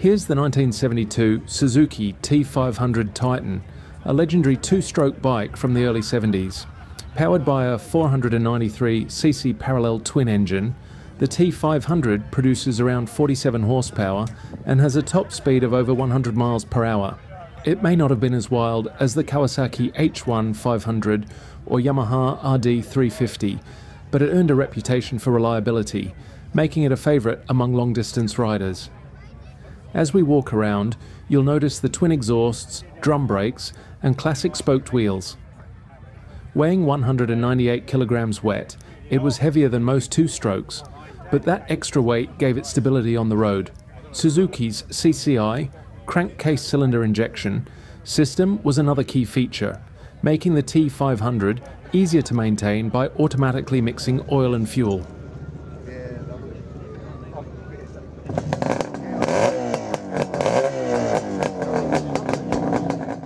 Here's the 1972 Suzuki T500 Titan, a legendary two-stroke bike from the early 70s. Powered by a 493cc parallel twin engine, the T500 produces around 47 horsepower and has a top speed of over 100 miles per hour. It may not have been as wild as the Kawasaki H1 500 or Yamaha RD 350, but it earned a reputation for reliability, making it a favourite among long distance riders. As we walk around, you'll notice the twin exhausts, drum brakes, and classic spoked wheels. Weighing 198 kilograms wet, it was heavier than most two strokes, but that extra weight gave it stability on the road. Suzuki's CCI, crankcase cylinder injection, system was another key feature, making the T500 easier to maintain by automatically mixing oil and fuel.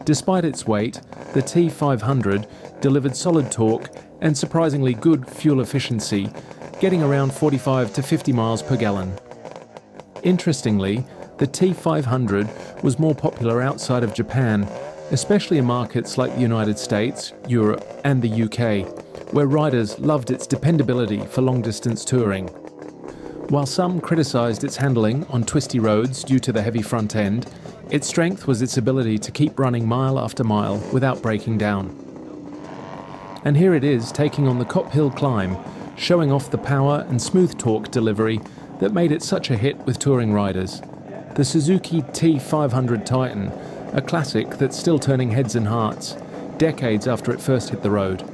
Despite its weight, the T500 delivered solid torque and surprisingly good fuel efficiency, getting around 45 to 50 miles per gallon. Interestingly, the T500 was more popular outside of Japan, especially in markets like the United States, Europe, and the UK, where riders loved its dependability for long distance touring. While some criticised its handling on twisty roads due to the heavy front end, its strength was its ability to keep running mile after mile without breaking down. And here it is taking on the Kop Hill climb, showing off the power and smooth torque delivery that made it such a hit with touring riders. The Suzuki T500 Titan, a classic that's still turning heads and hearts, decades after it first hit the road.